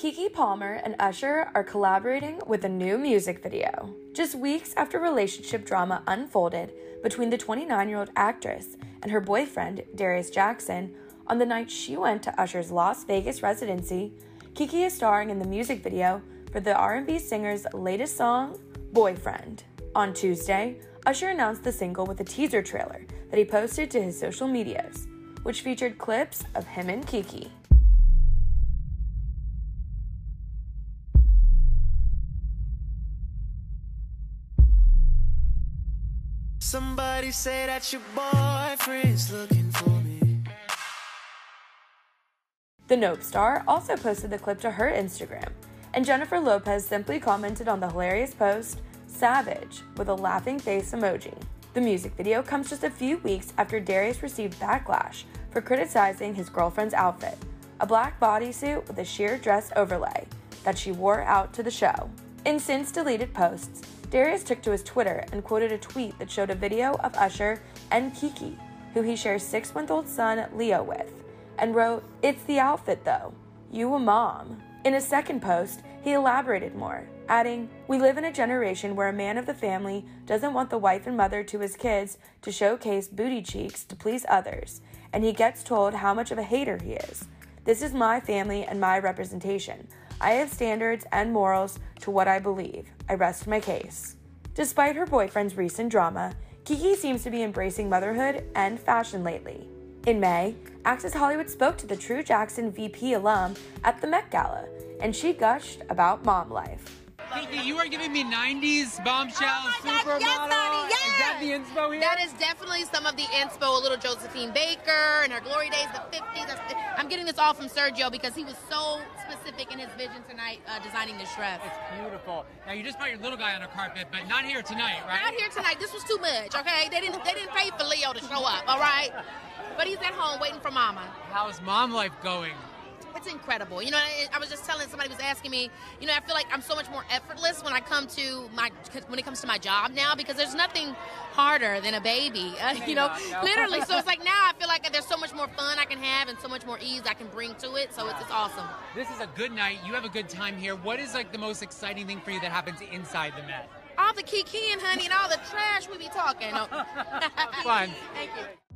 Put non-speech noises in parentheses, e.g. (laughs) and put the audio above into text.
Keke Palmer and Usher are collaborating with a new music video. Just weeks after relationship drama unfolded between the 29 year old actress and her boyfriend, Darius Jackson, on the night she went to Usher's Las Vegas residency, Keke is starring in the music video for the R&B singer's latest song, Boyfriend. On Tuesday, Usher announced the single with a teaser trailer that he posted to his social medias, which featured clips of him and Keke. Somebody say that your boyfriend's looking for me. The Nope star also posted the clip to her Instagram, and Jennifer Lopez simply commented on the hilarious post, Savage, with a laughing face emoji. The music video comes just a few weeks after Darius received backlash for criticizing his girlfriend's outfit, a black bodysuit with a sheer dress overlay that she wore out to the show. In since deleted posts, Darius took to his Twitter and quoted a tweet that showed a video of Usher and Keke, who he shares six month old son Leo with, and wrote, It's the outfit though. You a mom. In a second post, he elaborated more, adding, We live in a generation where a man of the family doesn't want the wife and mother to his kids to showcase booty cheeks to please others, and he gets told how much of a hater he is. This is my family and my representation. I have standards and morals to what I believe. I rest my case. Despite her boyfriend's recent drama, Keke seems to be embracing motherhood and fashion lately. In May, Access Hollywood spoke to the True Jackson VP alum at the Met Gala, and she gushed about mom life. You are giving me 90s bombshell Oh supermodel. yes, honey, yes. Is that the inspo here? That is definitely some of the inspo. A little Josephine Baker and her glory days, the 50s. I'm getting this all from Sergio because he was so specific in his vision tonight uh, designing this dress. It's beautiful. Now you just brought your little guy on a carpet, but not here tonight, right? Not here tonight. This was too much. Okay, they didn't they didn't pay for Leo to show up. All right, but he's at home waiting for Mama. How's mom life going? It's incredible. You know, I, I was just telling somebody was asking me. You know, I feel like I'm so much more effortless when I come to my when it comes to my job now because there's nothing harder than a baby. (laughs) Uh, you know, Yeah, no. literally. So it's like now I feel like there's so much more fun I can have and so much more ease I can bring to it. So it's, it's awesome. This is a good night. You have a good time here. What is like the most exciting thing for you that happens inside the Met? All the kiki and honey and all the trash we be talking. (laughs) Fun. (laughs) Thank you.